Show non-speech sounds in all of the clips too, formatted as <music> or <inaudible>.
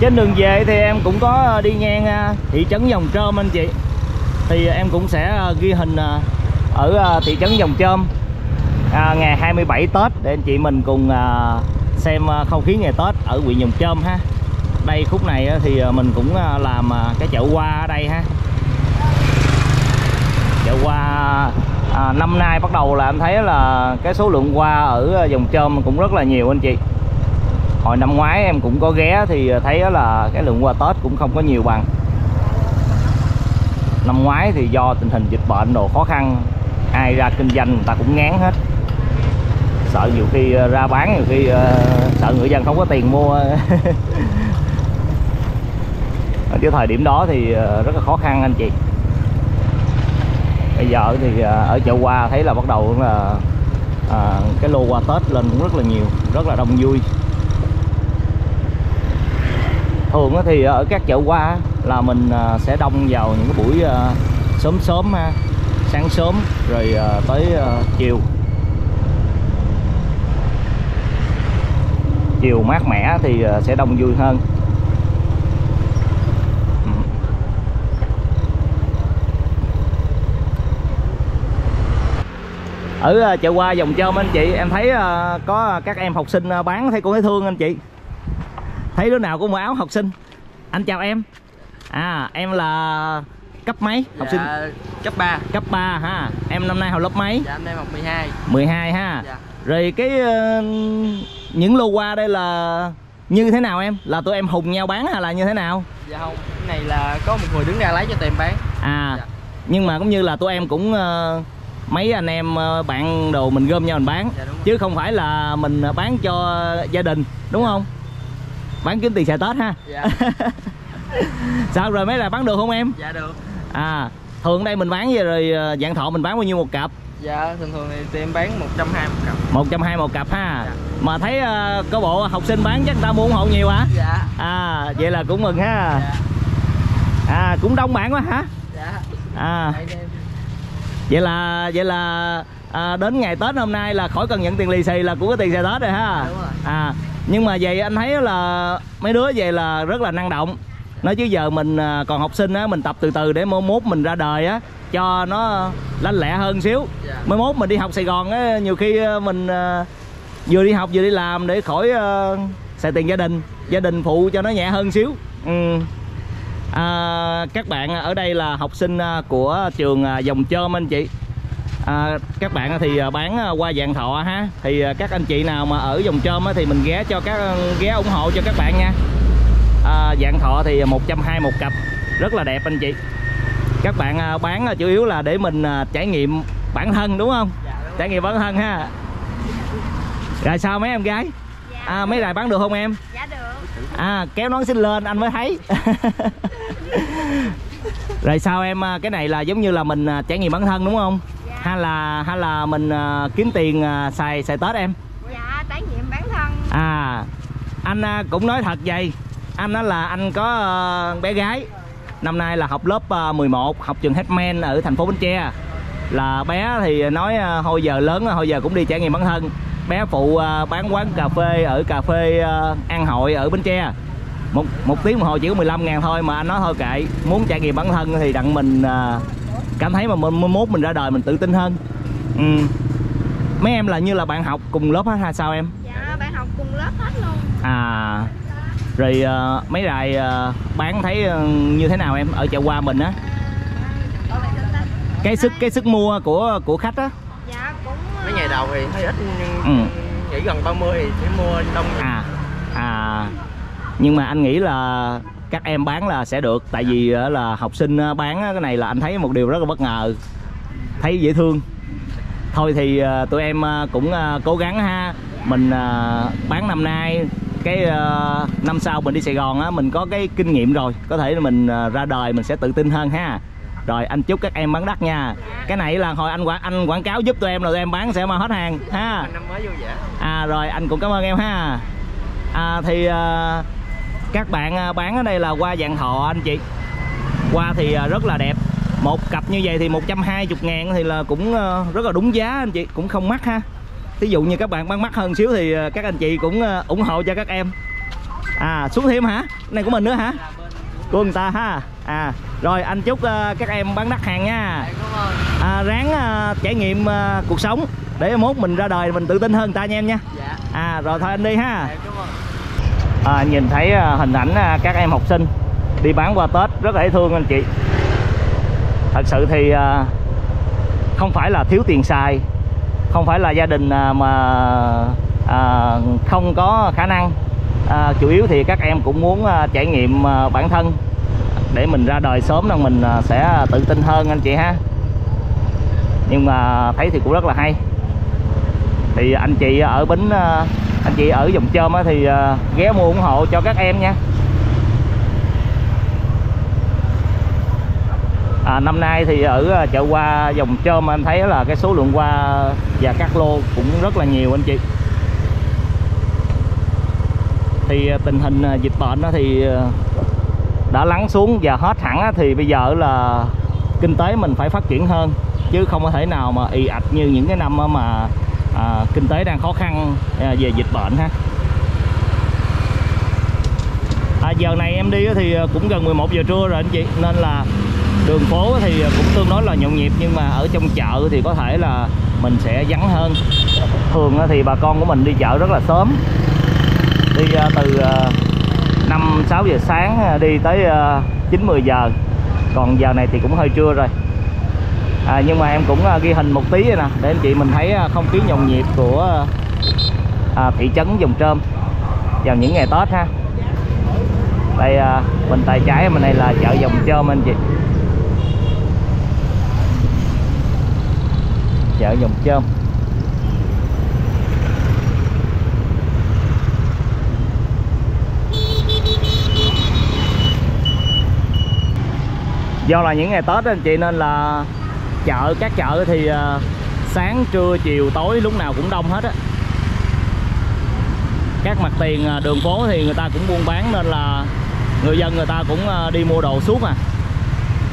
trên đường về thì em cũng có ờ, đi ngang ờ, thị trấn Dòng Trơm anh chị. Thì ờ, em cũng sẽ ghi hình ở thị trấn Dòng Trơm à, ngày 27 Tết để anh chị mình cùng xem không khí ngày Tết ở huyện Dòng Trơm ha. Đây khúc này thì mình cũng làm cái chợ hoa ở đây ha. Chợ hoa à, năm nay bắt đầu là em thấy là cái số lượng hoa ở Dòng Trơm cũng rất là nhiều anh chị hồi năm ngoái em cũng có ghé thì thấy là cái lượng hoa Tết cũng không có nhiều bằng. Năm ngoái thì do tình hình dịch bệnh đồ khó khăn ai ra kinh doanh người ta cũng ngán hết. Sợ nhiều khi ờ, ra bán nhiều khi ờ, sợ người dân không có tiền mua. <laughs> Chứ thời điểm đó thì ờ, rất là khó khăn anh chị. Bây giờ thì ở chợ hoa thấy là bắt đầu là à, cái lô hoa tết lên cũng rất là nhiều rất là đông vui thường thì ở các chợ hoa là mình à, sẽ đông vào những cái buổi à, sớm sớm ha, sáng sớm rồi à, tới chiều. Chiều mát mẻ thì sẽ đông vui hơn. Ừ, ở chợ hoa dòng trơm anh chị, em thấy có các em học sinh bán thấy cũng thấy thương anh chị thấy đứa nào cũng mặc áo học sinh. Anh chào em. À em là cấp mấy học sinh? Dạ, cấp 3 cấp 3 ha. Em năm nay học lớp mấy? Dạ em đang học 12 12 ha. Dạ. Rồi cái ờ, những lô hoa đây là như thế nào em? Là tụi em hùng nhau bán hay là như thế nào? Dạ không Cái này là có một người đứng ra lấy cho tụi em bán. À Dạ. nhưng mà cũng như là tụi em cũng ờ, mấy anh em ờ, bạn đồ mình gom nhau mình bán. Dạ chứ không phải là mình bán cho gia đình đúng không bán kiếm tiền xài tết ha. Dạ. <laughs> Sao rồi mấy là bán được không em? Dạ được. À thường đây mình bán về rồi ờ, dạng thọ mình bán bao nhiêu một cặp? Dạ thường thường thì em bán 120 một cặp. Một trăm hai một cặp ha. Dạ. mà thấy ờ, có bộ học sinh bán chắc người ta mua ủng hộ nhiều hả? Dạ. À vậy là cũng mừng ha. Dạ. À cũng đông bạn quá hả? Dạ. À. Em. Vậy là vậy là à, đến ngày tết hôm nay là khỏi cần nhận tiền lì xì là cũng có tiền xài tết rồi ha. Đúng rồi. à nhưng mà vậy anh thấy là mấy đứa vậy là rất là năng động. Nói chứ giờ mình à, còn học sinh á mình tập từ từ để mốt mốt mình ra đời á cho nó lanh lẹ hơn xíu. Dạ. Mai mốt mình đi học Sài Gòn á nhiều khi à, mình à, vừa đi học vừa đi làm để khỏi xài tiền gia đình. Gia đình phụ cho nó nhẹ hơn xíu. Ừ. à, các bạn ở đây là học sinh của trường dòng chôm anh chị à, các bạn thì à, bán à, qua dạng thọ ha. Thì à, các anh chị nào mà ở dòng á, thì mình ghé cho các ghé ủng hộ cho các bạn nha. À, dạng thọ thì 120 một cặp. Rất là đẹp anh chị. Các bạn bán chủ yếu là để mình trải nghiệm bản thân đúng không? Dạ đúng trải nghiệm bản thân ha. Rồi sao mấy em gái? À, mấy đài bán được không em? Dạ được. À kéo nón xin lên anh mới thấy. <laughs> Rồi sao em cái này là giống như là mình trải nghiệm bản thân đúng không? Dạ hay là hay là mình à, kiếm tiền à, xài xài tết em? Dạ trải nghiệm bản thân. À anh à, cũng nói thật vậy. Anh nói là anh có à, bé gái. Năm nay là học lớp à, 11 học trường Hetman ở thành phố Bến Tre. Là bé thì nói à, thôi giờ lớn thôi giờ cũng đi trải nghiệm bản thân. Bé phụ à, bán quán cà phê ở cà phê à, An Hội ở Bến Tre. Một một tiếng đồng hồ chỉ có 15 ngàn thôi mà anh nói thôi kệ. Muốn trải nghiệm bản thân thì đặng mình à, cảm thấy mà mình mốt mình ra đời mình tự tin hơn. Ừ. mấy em là như là bạn học cùng lớp hết hay sao em? Dạ bạn học cùng lớp hết luôn. À. Rồi ờ, mấy đài ờ, bán thấy ờ, như thế nào em? Ở chợ hoa mình á. Cái sức cái sức mua của của khách á. Dạ cũng Mấy ngày đầu thì hơi ít nhưng Ừ. Nghĩ gần 30 thì sẽ mua đông. À. À. Nhưng mà anh nghĩ là các em bán là sẽ được. Tại vì ờ, là học sinh ờ, bán á, cái này là anh thấy một điều rất là bất ngờ thấy dễ thương. Thôi thì ờ, tụi em ờ, cũng ờ, cố gắng ha. Mình ờ, bán năm nay cái ờ, năm sau mình đi Sài Gòn á mình có cái kinh nghiệm rồi. Có thể là mình ờ, ra đời mình sẽ tự tin hơn ha. Rồi anh chúc các em bán đắt nha. Cái này là hồi anh quảng anh quảng cáo giúp tụi em rồi tụi em bán sẽ mau hết hàng ha. Năm mới vui vẻ. À rồi anh cũng cảm ơn em ha. À, thì à, các bạn à, bán ở đây là hoa dạng thọ anh chị. Hoa thì à, rất là đẹp. Một cặp như vậy thì 120 ngàn thì là cũng à, rất là đúng giá anh chị. Cũng không mắc ha. Thí dụ như các bạn bán mắc hơn xíu thì các anh chị cũng ủng hộ cho các em. À xuống thêm hả? Này của mình nữa hả? Của người ta ha. À rồi anh chúc các em bán đắt hàng nha. À, ráng trải nghiệm cuộc sống để mốt mình ra đời mình tự tin hơn người ta nha em nha. Dạ. À rồi thôi anh đi ha. Ơn à, nhìn thấy à, hình ảnh à, các em học sinh đi bán qua Tết rất là dễ thương anh chị. Thật sự thì à, không phải là thiếu tiền xài không phải là gia đình à, mà à, không có khả năng. À, chủ yếu thì các em cũng muốn à, trải nghiệm à, bản thân để mình ra đời sớm là mình à, sẽ tự tin hơn anh chị ha. Nhưng mà thấy thì cũng rất là hay. Thì anh chị ở bến à, anh chị ở dòng chôm thì à, ghé mua ủng hộ cho các em nha. À, năm nay thì ở à, chợ qua dòng chôm anh thấy là cái số lượng qua và các lô cũng rất là nhiều anh chị. Thì à, tình hình dịch bệnh thì đã lắng xuống và hết hẳn thì bây giờ là kinh tế mình phải phát triển hơn chứ không có thể nào mà ì ạch như những cái năm mà à, kinh tế đang khó khăn à, về dịch bệnh ha. À, giờ này em đi thì cũng gần 11 giờ trưa rồi anh chị nên là đường phố thì cũng tương đối là nhộn nhịp nhưng mà ở trong chợ thì có thể là mình sẽ vắng hơn. Thường thì bà con của mình đi chợ rất là sớm. Đi à, từ à, 5 6 giờ sáng à, đi tới 9 10 giờ. Còn giờ này thì cũng hơi trưa rồi à, nhưng mà em cũng à, ghi hình một tí nè để anh chị mình thấy à, không khí nhộn nhịp của à, thị trấn Dòng Trơm. Vào những ngày Tết ha. Đây à, bên tay trái bên này là chợ Dòng Trơm anh chị. Chợ Dòng Trơm. Do là những ngày Tết anh chị nên là chợ các chợ thì ờ, sáng trưa chiều tối lúc nào cũng đông hết á. Các mặt tiền ờ, đường phố thì người ta cũng buôn bán nên là người dân người ta cũng ờ, đi mua đồ suốt à.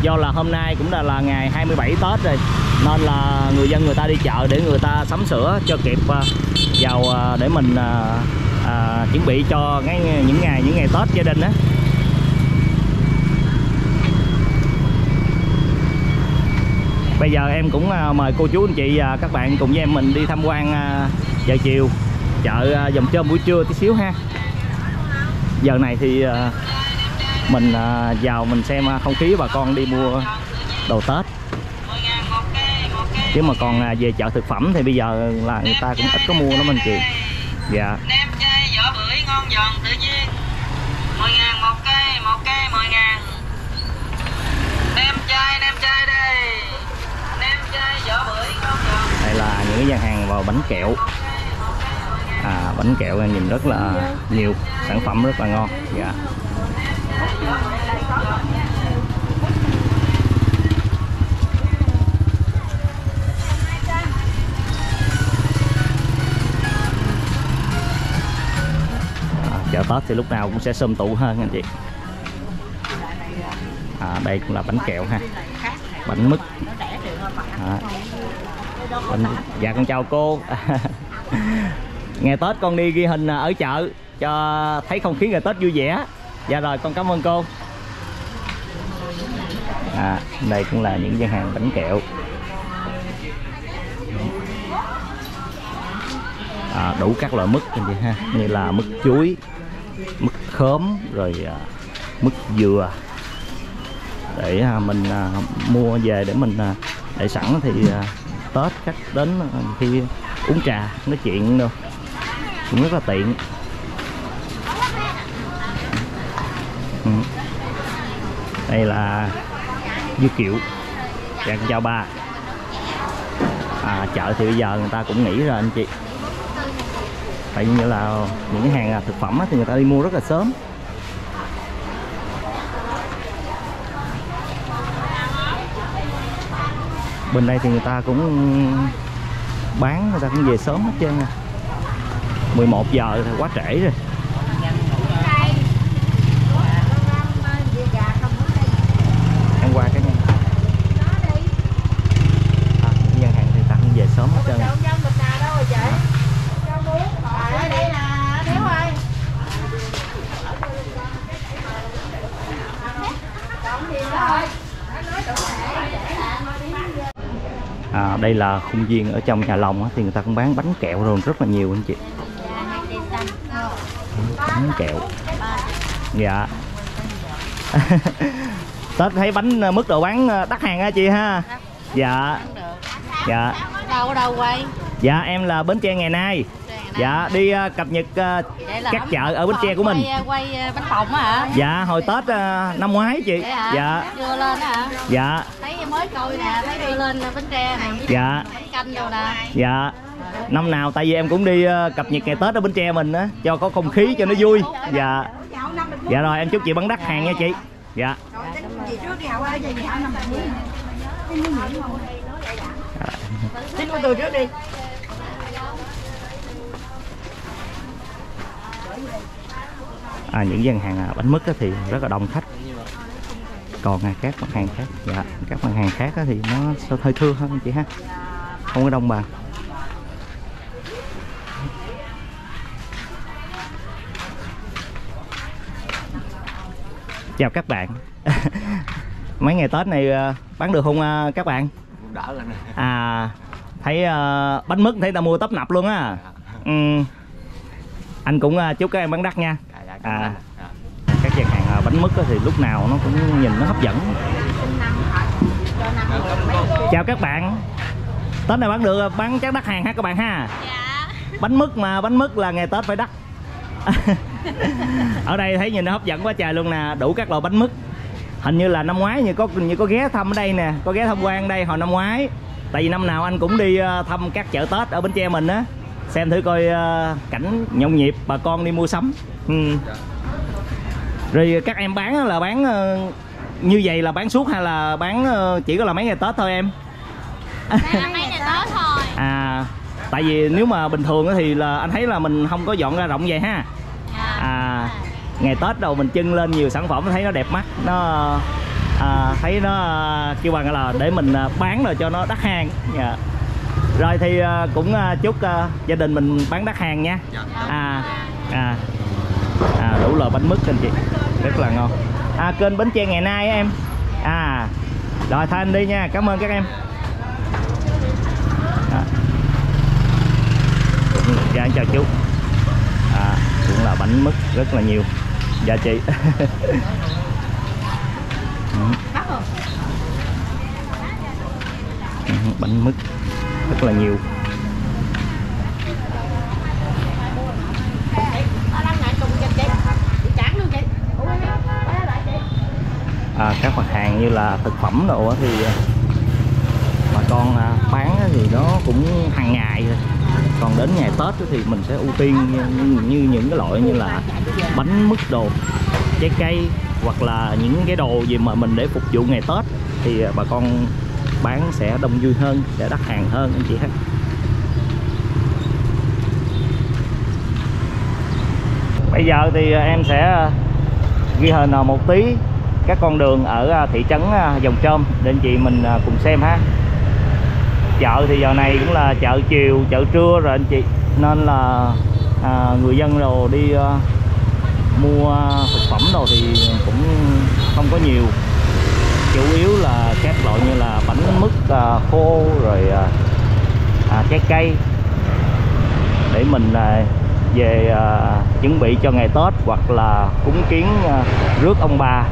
Do là hôm nay cũng là, là ngày 27 Tết rồi nên là người dân người ta đi chợ để người ta sắm sửa cho kịp vào để mình à, à, chuẩn bị cho cái những ngày những ngày Tết gia đình á. Bây giờ em cũng à, mời cô chú anh chị và các bạn cùng với em mình đi tham quan à, chợ chiều. Chợ à, dòng trơm buổi trưa tí xíu ha. Giờ này thì à, mình vào mình xem không khí bà con đi mua đồ tết. Chứ mà còn về chợ thực phẩm thì bây giờ là người ta cũng ít có mua lắm anh chị. Dạ. yeah chay vỏ bưởi ngon giòn tự nhiên 10 ngàn một cây, một cây 10 ngàn Nem chay, nem chay đây Nem chay vỏ bưởi ngon giòn đây là những cái gian hàng vào bánh kẹo. À, bánh kẹo em nhìn rất là nhiều sản phẩm rất là ngon. Dạ. À, chợ Tết thì lúc nào cũng sẽ sum tụ hơn anh chị. À, đây cũng là bánh kẹo ha. Bánh mứt. À bánh... dạ con chào cô. <laughs> Ngày Tết con đi ghi hình ở chợ cho thấy không khí ngày Tết vui vẻ. Dạ rồi con cảm ơn cô. À, đây cũng là những gian hàng bánh kẹo. À, đủ các loại mứt anh chị ha. Như là mứt chuối mứt khóm rồi à, mứt dừa. Để à, mình à, mua về để mình à, để sẵn thì à, Tết khách đến ờ, khi uống trà nói chuyện đâu. Cũng rất là tiện. Ừ. đây là dưa kiệu dạ giao chào ba. À, chợ thì bây giờ người ta cũng nghỉ rồi anh chị. Tại như là những cái hàng thực phẩm thì người ta đi mua rất là sớm. Bên đây thì người ta cũng bán, người ta cũng về sớm hết trơn nè 11 giờ thì quá trễ rồi em qua cái nha à, những gian hàng thì ta cũng về sớm hết trơn nè đây là khung viên ở trong nhà lòng á, thì người ta cũng bán bánh kẹo rồi rất là nhiều anh chị. Bánh kẹo. Dạ. <laughs> Tết thấy bánh ờ, mức độ bán ờ, đắt hàng ha chị ha? Dạ. Dạ. Đâu ở đâu quay. Dạ em là bến tre ngày nay dạ đi ờ, cập nhật là các chợ ở bến tre của mình. quay, quay bánh phồng á hả? Dạ hồi tết ờ, năm ngoái chị. Vậy hả? dạ. Đưa lên á hả? Dạ. Thấy mới coi nè thấy đưa lên bánh tre nè. Dạ. Canh đồ nè. Dạ. Năm nào tại vì em cũng đi ờ, cập nhật ngày tết ở bến tre mình á cho có không khí cho nó vui. Dạ. Dạ rồi em chúc chị bán đắt hàng nha chị. Dạ. Xin của tôi trước đi à, những gian hàng à, bánh mứt thì rất là đông khách. Còn à, các mặt hàng khác dạ các mặt hàng khác thì nó sẽ hơi thưa hơn chị ha? Không có đông bằng. Chào các bạn. <laughs> Mấy ngày tết này à, bán được không các bạn? Đỡ rồi à thấy bánh mứt thấy ta mua tấp nập luôn á. Ừ. anh cũng à, chúc các em bán đắt nha. Dạ dạ À. à. các gian hàng à, bánh mứt á thì lúc nào nó cũng nhìn nó hấp dẫn. Chào các bạn. Tết này bán được bán chắc đắt hàng ha các bạn ha. Dạ. Bánh mứt mà bánh mứt là ngày tết phải đắt. <laughs> Ở đây thấy nhìn nó hấp dẫn quá trời luôn nè đủ các loại bánh mứt. Hình như là năm ngoái như có như có ghé thăm ở đây nè có ghé tham quan đây hồi năm ngoái. Tại vì năm nào anh cũng đi thăm các chợ tết ở bến tre mình á xem thử coi ờ, cảnh nhộn nhịp bà con đi mua sắm ừ. rồi các em bán là bán ờ, như vậy là bán suốt hay là bán ờ, chỉ có là mấy ngày tết thôi em đây là mấy ngày tết thôi à tại vì nếu mà bình thường thì là anh thấy là mình không có dọn ra rộng vậy ha dạ. à ngày tết đầu mình trưng lên nhiều sản phẩm thấy nó đẹp mắt nó à, thấy nó à, kêu bằng là để mình à, bán rồi cho nó đắt hàng dạ. Rồi thì à, cũng à, chúc à, gia đình mình bán đắt hàng nha. À à à đủ loại bánh mứt anh chị. Rất là ngon. À kênh bến tre ngày nay em. À rồi thôi anh đi nha. Cảm ơn các em. À. dạ chào chú. À, cũng là bánh mứt rất là nhiều. Dạ chị. <laughs> Ừ. Ừ, bánh mứt rất là nhiều. À, các mặt hàng như là thực phẩm đồ thì à, bà con à, bán thì nó cũng hàng ngày rồi còn đến ngày tết thì mình sẽ ưu tiên như, như những cái loại như là bánh mứt đồ trái cây hoặc là những cái đồ gì mà mình để phục vụ ngày tết thì à, bà con bán sẽ đông vui hơn sẽ đắt hàng hơn anh chị ha. Bây giờ thì em sẽ ghi hình một tí các con đường ở à, thị trấn à, Dòng Trôm để anh chị mình à, cùng xem ha. Chợ thì giờ này cũng là chợ chiều chợ trưa rồi anh chị nên là à, người dân đồ đi à, mua thực phẩm đồ thì cũng không có nhiều. Chủ yếu là các loại như là những mức à, khô rồi à, à, trái cây. Để mình à, về à, chuẩn bị cho ngày Tết hoặc là cúng kiến à, rước ông bà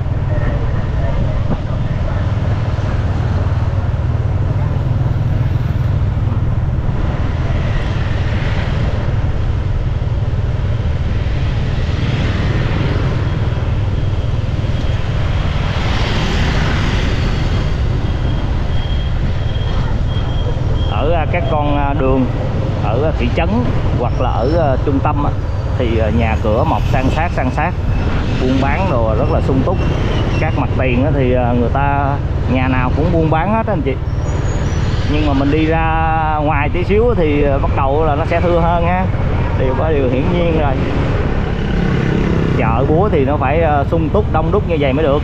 ở à, các con à, đường ở ờ, thị trấn hoặc là ở ờ, trung tâm thì ờ, nhà cửa mọc san sát san sát, buôn bán đồ rất là sung túc. Các mặt tiền thì người ta, nhà nào cũng buôn bán hết anh chị. Nhưng mà mình đi ra ngoài tí xíu thì bắt đầu là nó sẽ thưa hơn ha. Điều có điều hiển nhiên rồi. Chợ búa thì nó phải sung túc, đông đúc như vậy mới được.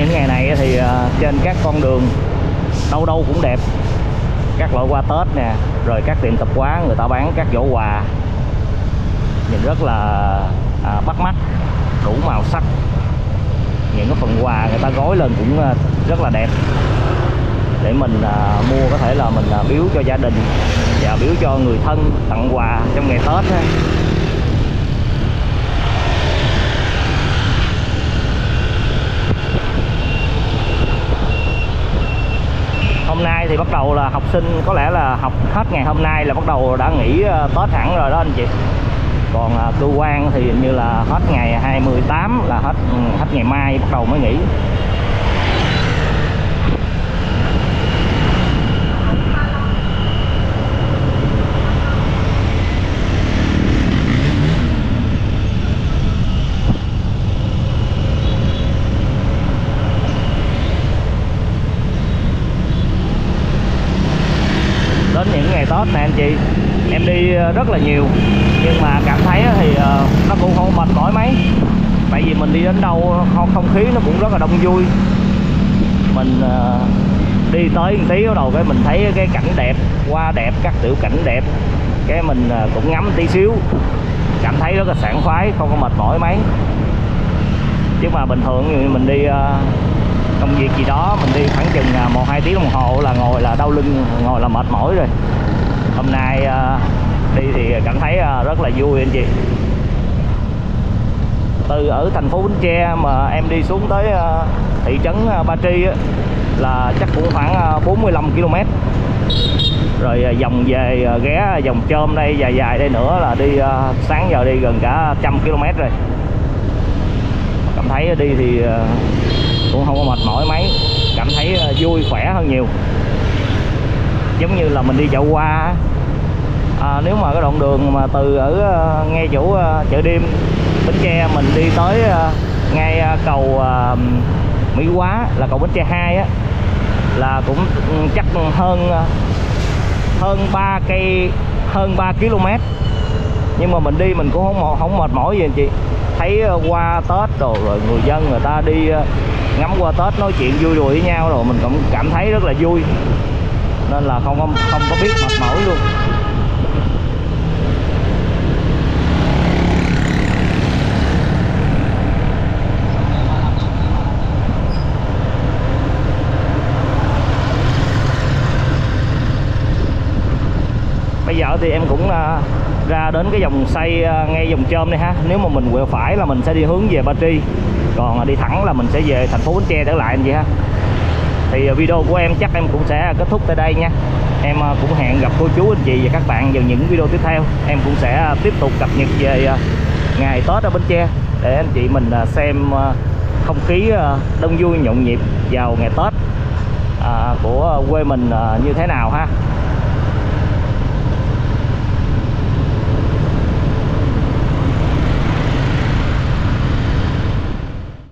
Những ngày này thì ờ, trên các con đường đâu đâu cũng đẹp. Các loại hoa tết nè rồi các tiệm tạp hóa người ta bán các giỏ quà. Nhìn rất là à, bắt mắt đủ màu sắc. Những cái phần quà người ta gói lên cũng ờ, rất là đẹp. Để mình à, mua có thể là mình à, biếu cho gia đình và biếu cho người thân tặng quà trong ngày tết ha. Hôm nay thì bắt đầu là học sinh, có lẽ là học hết ngày hôm nay là bắt đầu đã nghỉ ờ, Tết hẳn rồi đó anh chị. Còn ờ, cơ quan thì như là hết ngày 28 là hết ừ, hết ngày mai bắt đầu mới nghỉ đến những ngày Tết này anh chị em đi ờ, rất là nhiều. Nhưng mà cảm thấy thì ờ, nó cũng không mệt mỏi mấy. Tại vì mình đi đến đâu ờ, không không khí nó cũng rất là đông vui. Mình đi tới một tí bắt đầu cái mình thấy cái cảnh đẹp, hoa đẹp, các tiểu cảnh đẹp. Cái mình cũng ngắm tí xíu. Cảm thấy rất là sảng khoái, không có mệt mỏi mấy. Chứ mà bình thường như mình đi công việc gì đó, mình đi khoảng chừng một, hai tiếng đồng hồ là ngồi là đau lưng, ngồi là mệt mỏi rồi hôm nay ờ, đi thì cảm thấy ờ, rất là vui anh chị. Từ ở thành phố Bến Tre mà em đi xuống tới ờ, thị trấn Ba Tri là chắc cũng khoảng 45 km rồi dòng vòng về ghé vòng trơm đây, dài dài đây nữa là đi sáng giờ đi gần cả trăm km rồi. Cảm thấy đi thì cũng không có mệt mỏi mấy, cảm thấy vui khỏe hơn nhiều. Giống như là mình đi dạo qua à, nếu mà cái đoạn đường mà từ ở ờ, ngay chỗ ờ, chợ đêm Bến Tre mình đi tới ờ, ngay cầu Mỹ Quá là cầu Bến Tre 2 á là cũng ừ, chắc hơn hơn 3 cây hơn 3 km. Nhưng mà mình đi mình cũng không không mệt mỏi gì anh chị. Thấy qua Tết rồi, rồi người dân người ta đi ngắm qua Tết nói chuyện vui đùa với nhau rồi mình cũng cảm thấy rất là vui. Nên là không không không có biết mệt mỏi luôn. Bây thì em cũng à, ra đến cái dòng xây à, ngay dòng chôm này ha. Nếu mà mình quẹo phải là mình sẽ đi hướng về Ba Tri. Còn à, đi thẳng là mình sẽ về thành phố Bến Tre trở lại anh chị ha. Thì video của em chắc em cũng sẽ kết thúc tại đây nha. Em cũng hẹn gặp cô chú, anh chị và các bạn vào những video tiếp theo. Em cũng sẽ tiếp tục cập nhật về ngày Tết ở Bến Tre để anh chị mình xem không khí đông vui nhộn nhịp vào ngày Tết của quê mình như thế nào ha.